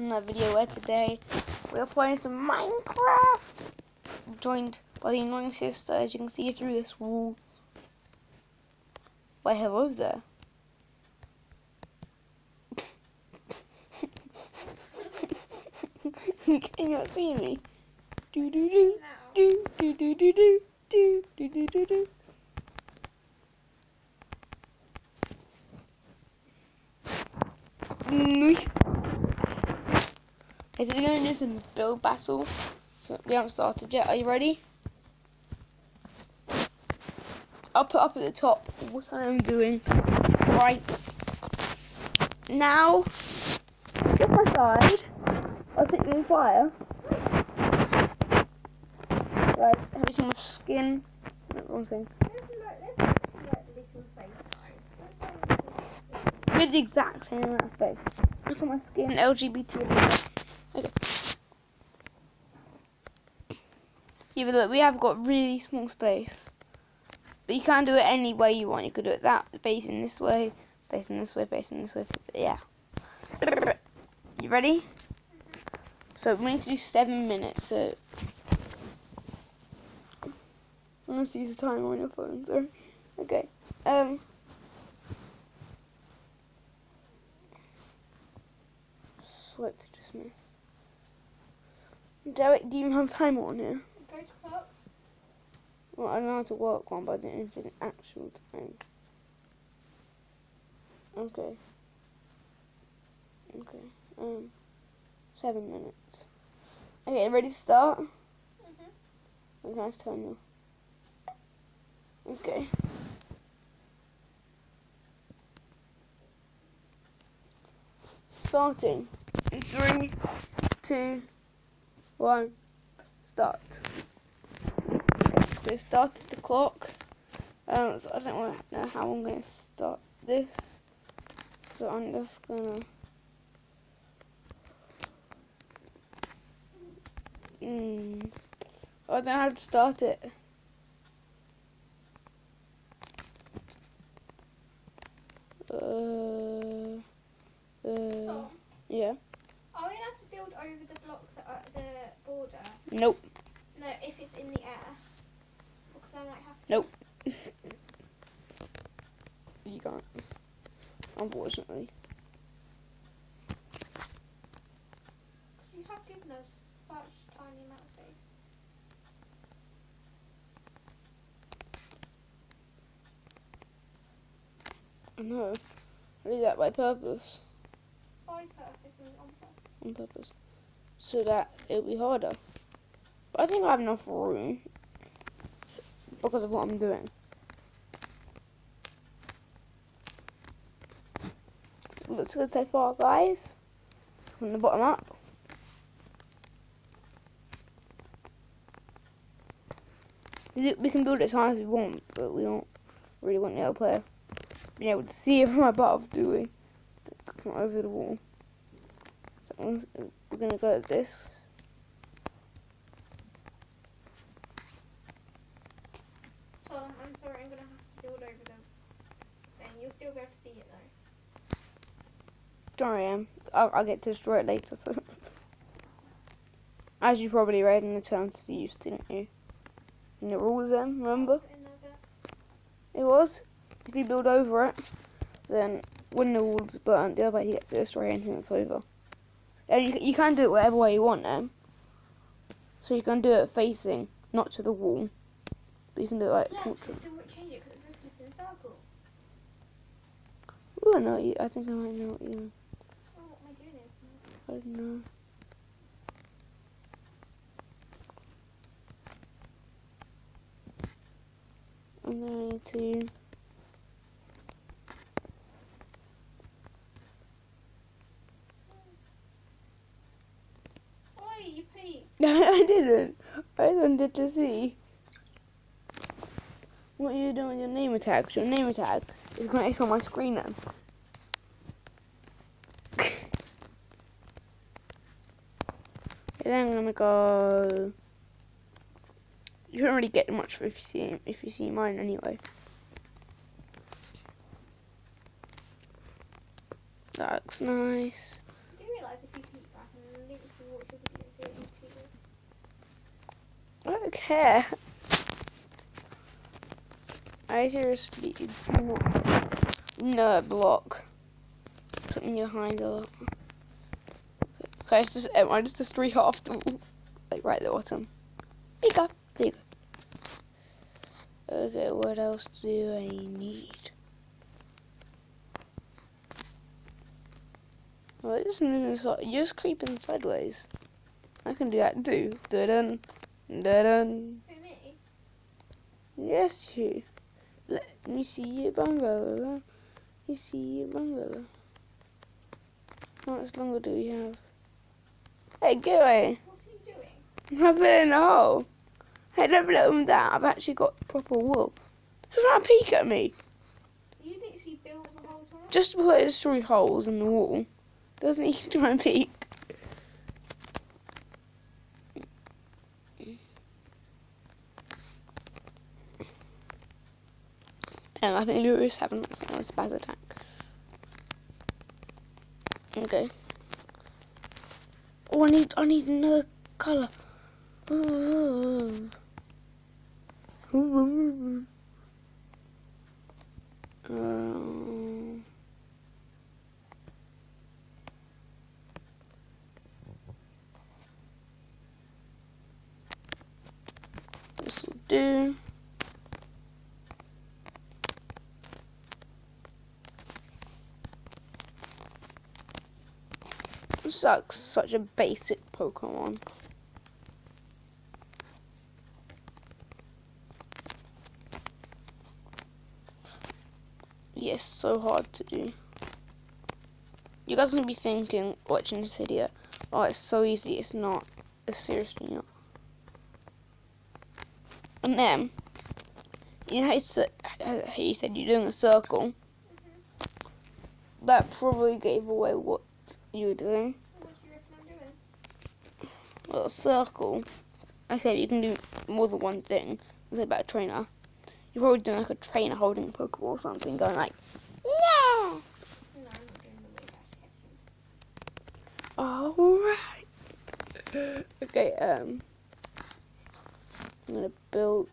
another video where today we're playing some Minecraft. I'm joined by the annoying sister, as you can see through this wall. Why, hello there. Can you see me? Do do do do do do do do do do do do do. Nice. Okay, so we're going to do some build battle. So we haven't started yet. Are you ready? I'll put up at the top what I am doing right now. Get my side. I'll you on fire. Guys, have my skin? Wrong thing. With the exact same space. Look at my skin, LGBT. Yeah, but look, we have got really small space. But you can't do it any way you want. You could do it that, facing this way, facing this way, facing this way. Yeah. You ready? So we need to do seven minutes. So let's use the timer on your phone. Okay. Um. Swipe to dismiss. Derek, do you have time on here? Go to clock. Well, I don't know how to work one, but I didn't an actual time. Okay. Okay. Um, seven minutes. Okay, ready to start? Mhm. Okay, let's. Okay. Starting. In three, two, one, start. So started the clock. Um, so I don't know how I'm gonna start this. So I'm just gonna. Hmm. I don't know how to start it. Uh, uh, yeah. Are we allowed to build over the blocks that are at uh, the border? Nope. No, if it's in the air. Because I might have Nope. you can't. Unfortunately. You have given us such tiny amount of space. I know. I did that by purpose. By purpose and on purpose. On purpose. So that it'll be harder. But I think I have enough room. Because of what I'm doing. Looks good so far, guys. From the bottom up. We can build it as high as we want, but we don't really want the other player being able to see it from above, do we? From over the wall. We're gonna go at this. Tom, I'm sorry, I'm going to have to build over them. Then you'll still be able to see it though. Sorry, I am. I'll, I'll get to destroy it later. So. As you probably read in the terms of use, didn't you? In the rules, then remember it in there, but- it was. If you build over it, then when the wall's burnt, the other way he gets to destroy anything that's over. And you, you can do it whatever way you want then. So you can do it facing, not to the wall. But you can do it like. It still change it because it's in a circle. Oh no, I think I might know what you. Oh, what am I doing here? I don't know. I'm going to. Oi, you Pete. I didn't. I wanted to see. What are you doing with your name? 'Cause your name tag is going to it's on my screen then. Okay, then I'm gonna go. You don't really get much if you see if you see mine anyway. That looks nice. You do realise if you peek back don't care. I seriously do not no block. Put me behind a lot. Okay, it's just um, I just destroy half the. Like right at the bottom. There you go. There you go. Okay, what else do I need? It's just moving so you're just creeping sideways. I can do that too. Dun dun dun. Me? Yes, you. Let me see your bungalow. Let me see your bungalow. How much longer do we have? Hey, get away. What's he doing? I've been in a hole. Hey, don't let them that. I've actually got proper wool. Just trying to peek at me. You literally built the whole tunnel? Just because I destroy holes in the wall doesn't he try and peek. And I think Lewis having a spaz attack. Okay. Oh, I need, I need another colour. Ooh. Ooh. Um, this will do. Like such a basic Pokemon. Yes, so hard to do. You guys gonna be thinking, watching this video, oh, it's so easy. It's not. It's seriously not. And then, you know how you, said, how you said you're doing a circle? Mm-hmm. That probably gave away what you were doing. What do you reckon I'm doing? Well, a circle. I said you can do more than one thing. I said about a trainer. You're probably doing like a trainer holding a Pokeball or something, going like. No, weird. Alright. Okay, um. I'm gonna build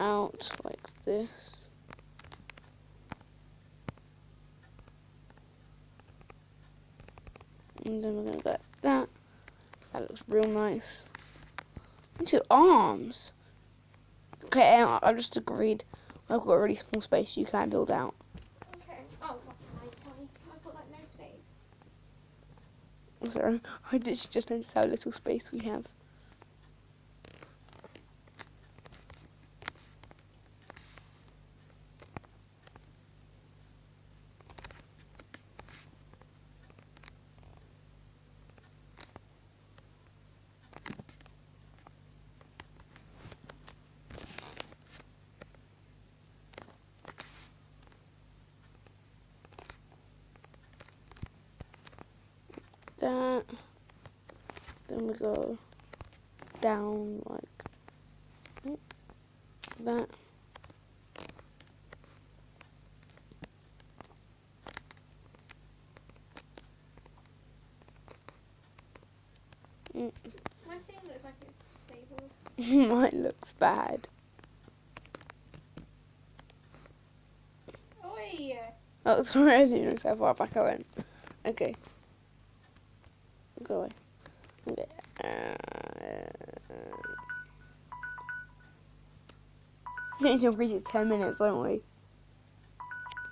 out like this. And then we're gonna get that. That looks real nice. Into arms. Okay, I just agreed. I've got a really small space you can't build out. Okay. Oh, what can I tell me? I've got like no space. Sorry, I just noticed how little space we have. that. Then we go down like that. My thing looks like it's disabled. Mine looks bad. Oi! Oh, sorry, I didn't know how far back I went. Okay. Go away. Okay. Uh, we need to increase it to 10 minutes, don't we?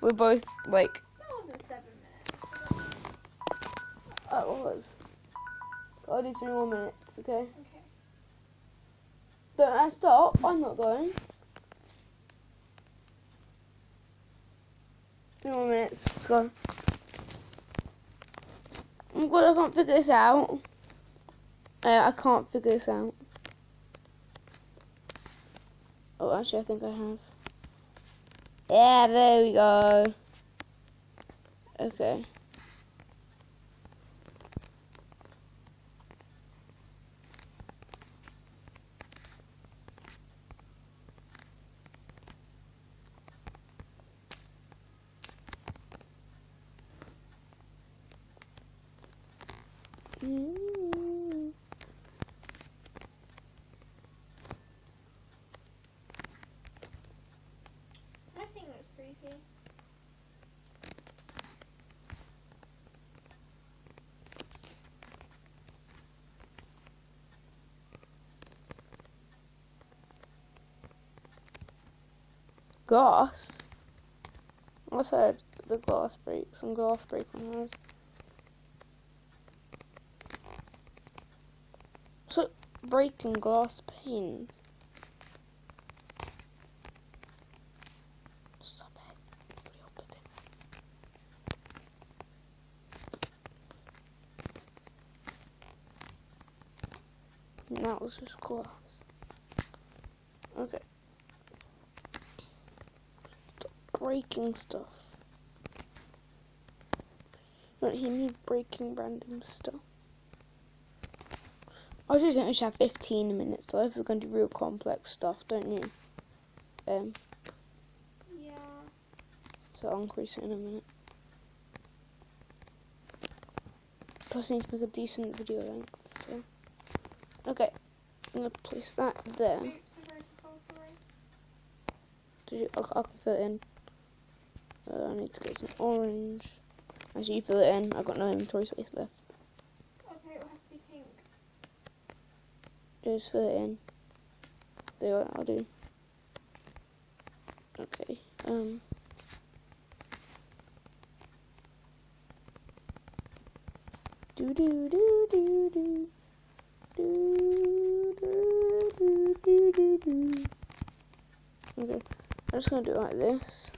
We're both like, That wasn't seven minutes. oh, it was. I'll do three more minutes, okay? Okay. Don't I stop? I'm not going. Three more minutes. Let's go. Oh god, I can't figure this out. Uh, I can't figure this out. Oh, actually, I think I have. Yeah, there we go. Okay. Mm. Glass? I said the glass break, some glass break on ours. So, breaking glass panes. Stop it. It. That was just glass. Okay. Stop breaking stuff. Don't you need breaking random stuff? I was just think we should have 15 minutes though if we're going to do real complex stuff, don't you? Um, Yeah. so I'll increase it in a minute. Plus I need to make a decent video length, so. Okay, I'm going to place that there. Oops, I broke sorry. Did you, I, I can fill it in. I need to get some orange. Actually, you fill it in. I've got no inventory space left. Okay, it will have to be pink. Just fill it in. There you go, I'll do. Okay. Um. Do do do do do. Do do do do do do. Okay. I'm just gonna do it like this.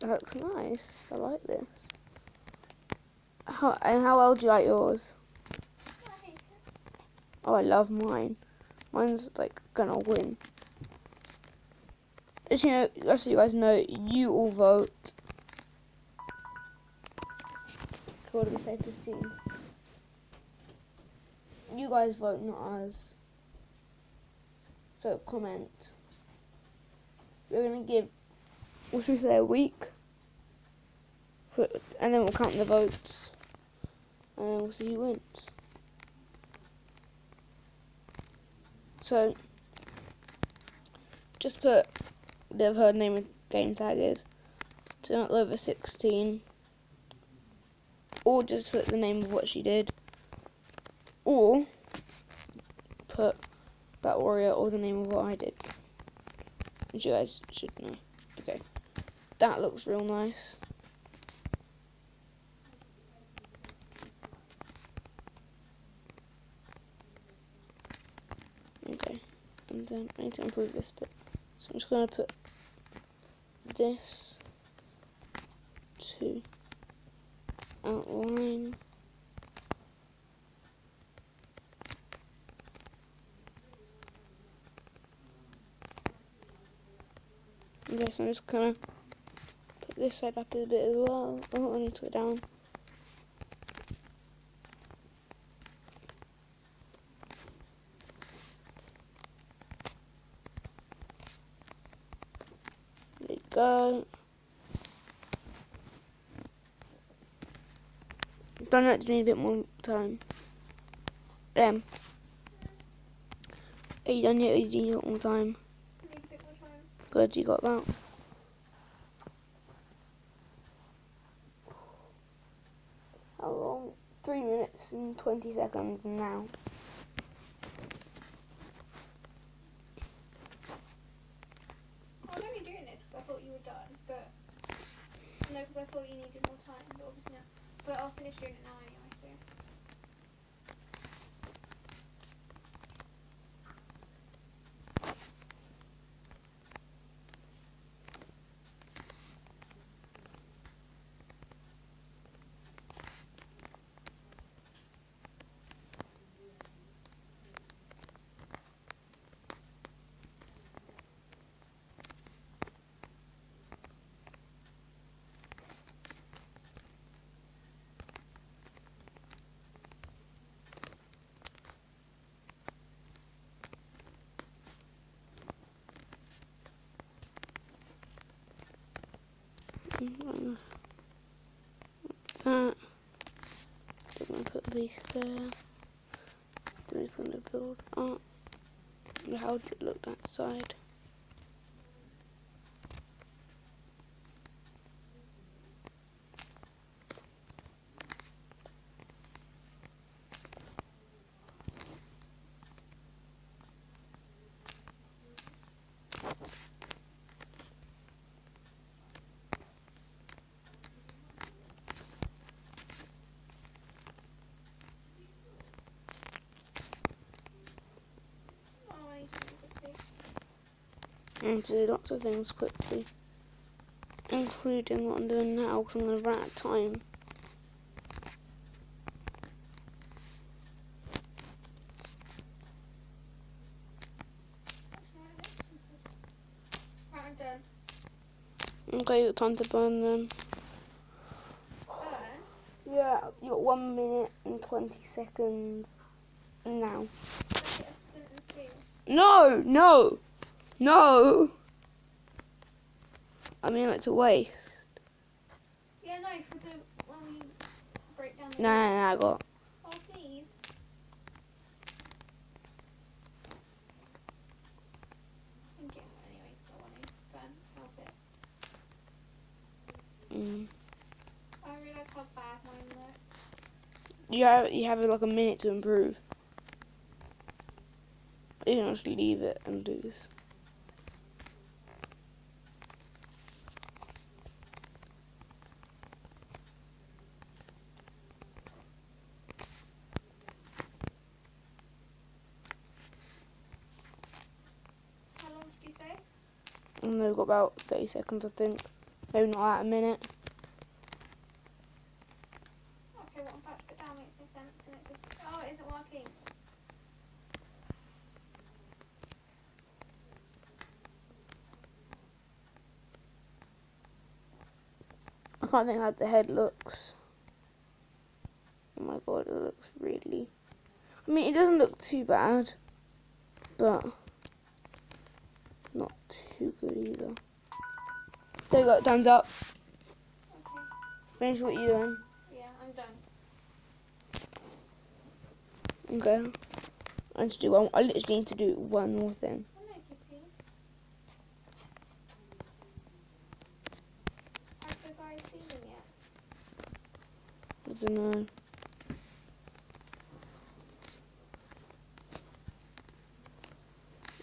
That looks nice. I like this. How, and how well do you like yours? Oh, I love mine. Mine's like gonna win. As you know, just so you guys know, you all vote. What did we say? Fifteen. You guys vote, not us. So comment. We're gonna give. What should we say? A week. And then we'll count the votes. And then we'll see who wins. So, just put the her name of game tag is to not over 16, or just put the name of what she did, or put that warrior or the name of what I did. Which you guys should know. Okay, that looks real nice. Okay, then um, I need to improve this bit. So I'm just going to put this to outline. Okay, so I'm just going to put this side up a bit as well. Oh, I need to go down. There you go. Don't know to need a bit more time. Um. Are you done yet? Do you need a bit more time? Good, you got that. How long? Three minutes and 20 seconds now. I was only doing this because I thought you were done, but no, because I thought you needed more time, but obviously not. But I'll finish doing it now anyway, so. Mm, That. I'm gonna put a base there. Then it's gonna build up. How did it look that side? And do lots of things quickly, including what I'm doing now because I'm going to run out of time. Okay, got time to burn them. Burn. Yeah, you got one minute and 20 seconds now. Let's get a flint and steel. No, no, no. I mean, it's a waste. Yeah, no, for the when we break down the. No, no, no, I got. Oh, please. I'm getting one anyway because I want to burn help it. Mm. I realise how bad mine looks. You have you have like a minute to improve. You can just leave it and do this. How long did you say? And they've got about 30 seconds, I think. Maybe not at a minute. Okay, what I'm about to put down makes no sense and it just. Oh, it isn't working. I can't think how the head looks. Oh my god, it looks really. I mean, it doesn't look too bad, but not too good either. There you go, time's up. Okay. Finish what you're doing. Yeah, I'm done. Okay. I need to do one. I literally need to do one more thing. Hello, kitty. Have the guys seen them yet? I don't know.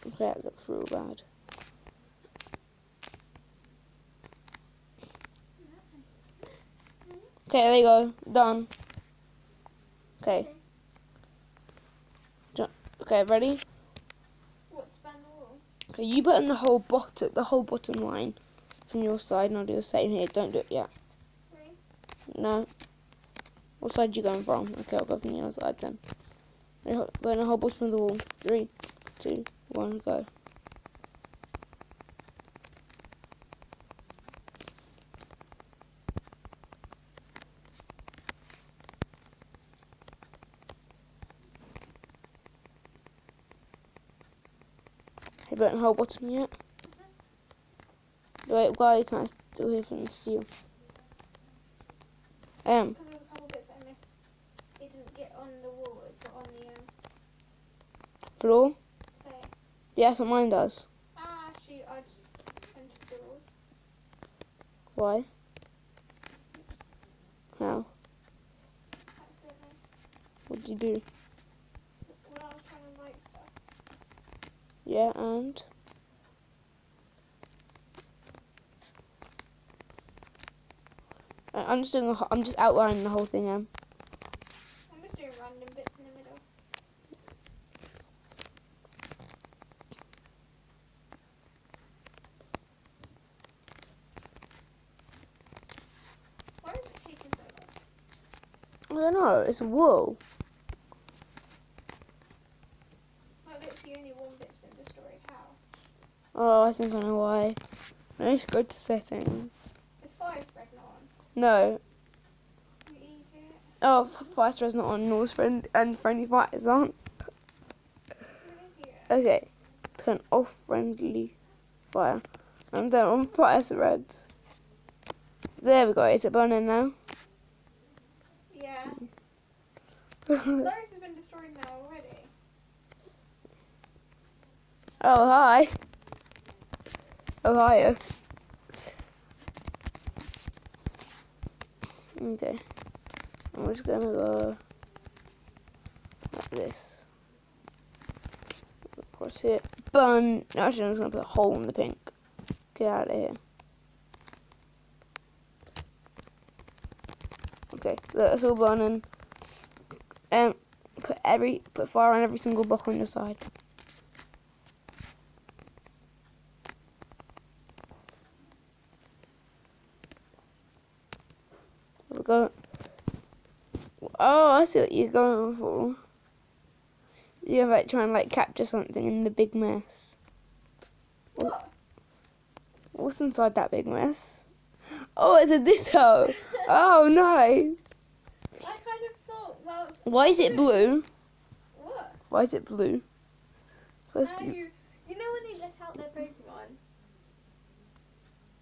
Okay, that looks real bad. Okay, there you go. Done. Okay. Okay, ready? What, span the wall? Okay, you put in the whole bottom, the whole bottom line from your side, and I'll do the same here. Don't do it yet. Three. No. What side are you going from? Okay, I'll go from the other side then. Put in the whole bottom of the wall. Three, two, one, go. The bottom yet? Wait, why you can't still hear from the steel? Um, Because there's a couple bits I missed. It didn't get on the wall, it got on the um, floor? thing. Yeah, that's what mine does. Ah, shoot, I just entered the rules. Why? How? What did you do? When I was trying to write stuff. I- I'm just doing. A, I'm just outlining the whole thing. Um. I'm just doing random bits in the middle. Why is it taking so long? I don't know. It's wool. Like literally only one bit's been destroyed. How? Oh, I think I know why. I just go to settings. Is fire spread not on? No. You. Oh, fire stress not on. Norse friend and friendly fighters aren't. You're an idiot. Okay. Turn off friendly fire. And then on fire threads. There we go. Is it burning now? Yeah. Those have been destroyed now already. Oh, hi. Ohio. Okay. I'm just gonna go like this. Across here. Bun. Actually, I'm just gonna put a hole in the pink. Get out of here. Okay, that's all burning. Um, put every put fire on every single block on your side. Oh, I see what you're going for. You're like trying to like capture something in the big mess. What? What's inside that big mess? Oh, it's a ditto. oh, nice. I kind of thought, well, Why is it blue? what? Why is it blue? It's supposed to be- you, you know when they let out their Pokemon?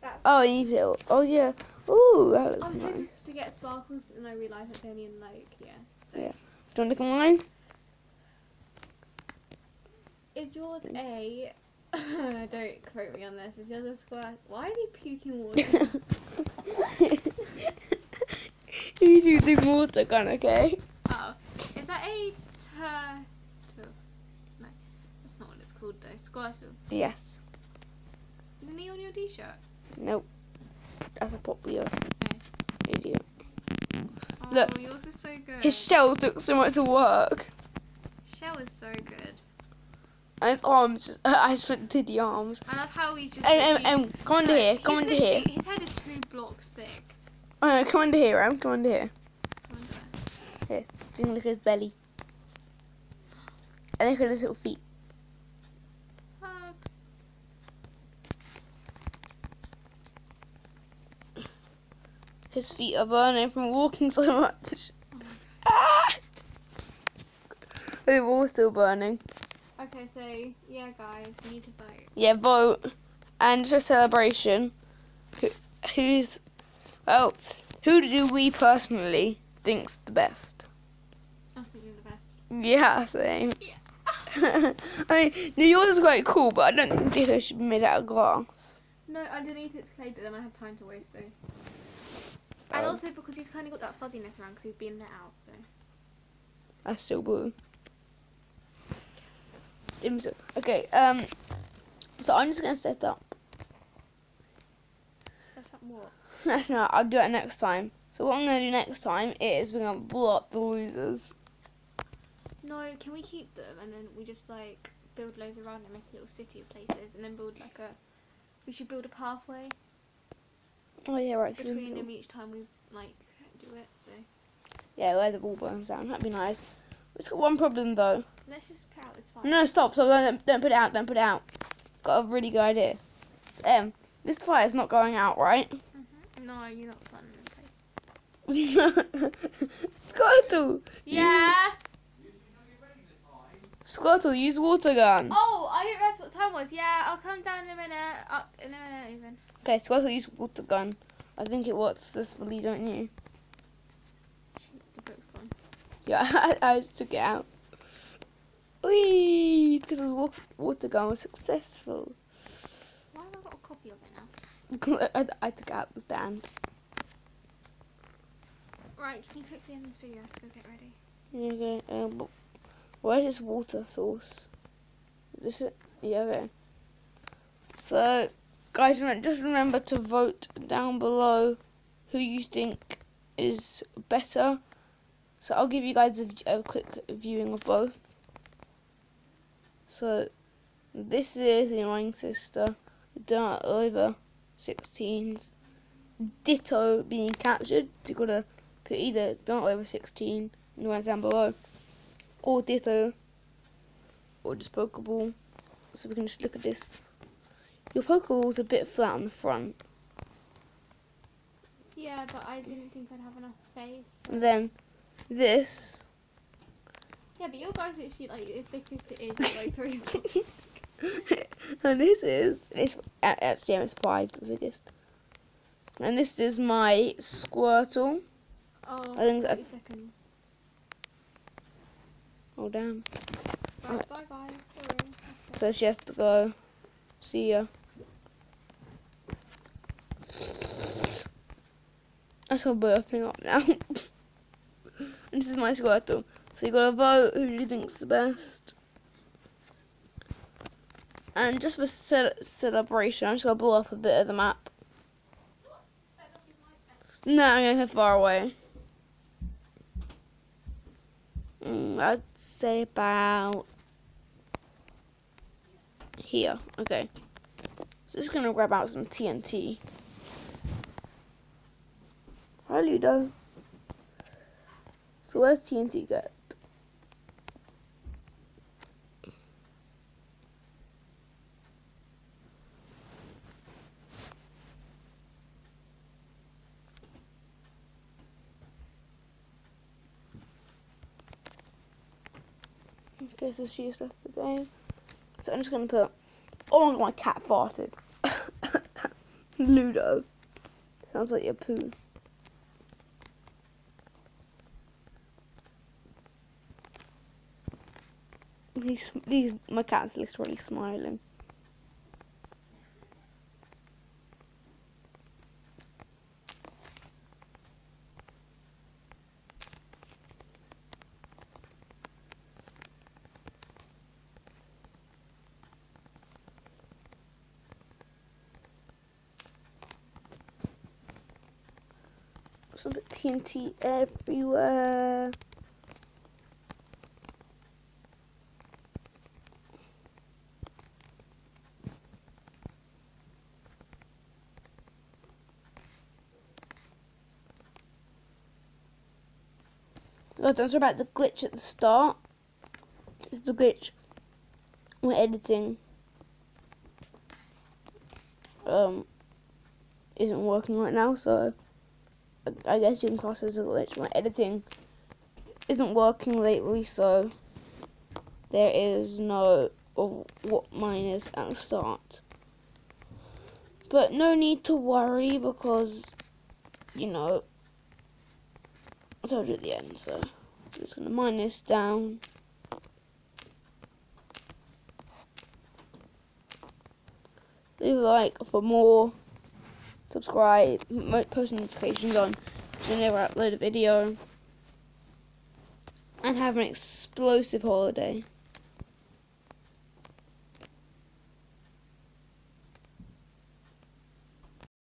That's. Oh, you to. Oh yeah. Ooh, that looks I was nice. hoping to get sparkles, but then I realised it's only in like yeah. So Yeah. Do you want to look at mine? is yours a? don't quote me on this. Is yours a square? Why are you puking water? you do the water gun, okay? oh, is that a turtle? No, that's not what it's called though. Squirtle. Yes. Isn't he on your t-shirt? Nope. That's a popular Okay. idiot. Oh, Look. yours is so good. His shell took so much to work. shell is so good. And his arms, uh, just, I split to the arms. I love how he's just. And, and, and come under No, here, come under here. His head is two blocks thick. Oh no, come under here, Ram, come under here. Come. So you look at his belly. And look at his little feet. His feet are burning from walking so much. Oh my Ah! They're all still burning. Okay, so yeah, guys, you need to vote. Yeah, vote. And it's a celebration. Who, who's. Well, who do we personally think's the best? I think you're the best. Yeah, same. Yeah. I mean, New York is quite cool, but I don't think Ditto should be made out of glass. No, underneath it's clay, but then I have time to waste so. And Oh. also because he's kind of got that fuzziness around because he's been let out, so. That's still blue. Okay, um, so I'm just gonna set up. Set up what? no, I'll do it next time. So what I'm gonna do next time is we're gonna blow up the losers. No, can we keep them and then we just like build loads around them, make a little city of places, and then build like a. We should build a pathway Oh yeah, right. between them each time we like do it. So Yeah, where the ball burns down. That'd be nice. It's got one problem though. let's just put out this fire. No, stop, stop, don't, don't put it out, don't put it out. Got a really good idea. So, um, this fire's not going out, right? Mhm. No, you're not planning okay. Squirtle! Yeah. Squirtle, use water gun. Oh, I didn't realize what time was. Yeah, I'll come down in a minute. Up in a minute even. Okay, Squirtle, use water gun. I think it works this successfully, don't you? The book's gone. Yeah, I, I took it out. Whee! Because the wa- water gun was successful. Why have I got a copy of it now? I, I took out the stand. Right, can you quickly end this video? I have to go get ready. Okay, um, where's this water source? This is, yeah, okay. So, guys, just remember to vote down below who you think is better. So I'll give you guys a quick viewing of both. So, this is the annoying sister, Dart over 16s. Ditto being captured. You gotta put either Dart over 16 in the ones down below, or Ditto, or just Pokeball. So we can just look at this. Your Pokeball's a bit flat on the front, Yeah, but I didn't think I'd have enough space. so- and then this. Yeah, but your guys actually like the thickest it is, it's like three and this is it's actually it's five the biggest. And this is my Squirtle. Oh, I think 30 that- seconds. Oh damn! Right, Alright. bye guys. Sorry. So she has to go. See ya. That's her birthing up now. this is my Squirtle. So you gotta vote who you think's the best. And just for ce- celebration, I'm just gonna blow up a bit of the map. No, I'm gonna go far away. Mm, I'd say about here. Okay. So just gonna grab out some TNT. Hi Ludo. So where's TNT get? Okay, so she left the game. So I'm just gonna put. Oh my cat farted. Ludo. Sounds like your poo. He's, he's my cat's literally smiling. Some TNT everywhere. Guys, don't about the glitch at the start. It's the glitch when editing um isn't working right now, so I, guess you can class as a glitch. My editing isn't working lately, so there is no of what mine is at the start. But no need to worry because you know I told you at the end, so I'm just gonna mine this down. Leave a like for more. Subscribe, post notifications on whenever I upload a video. And have an explosive holiday.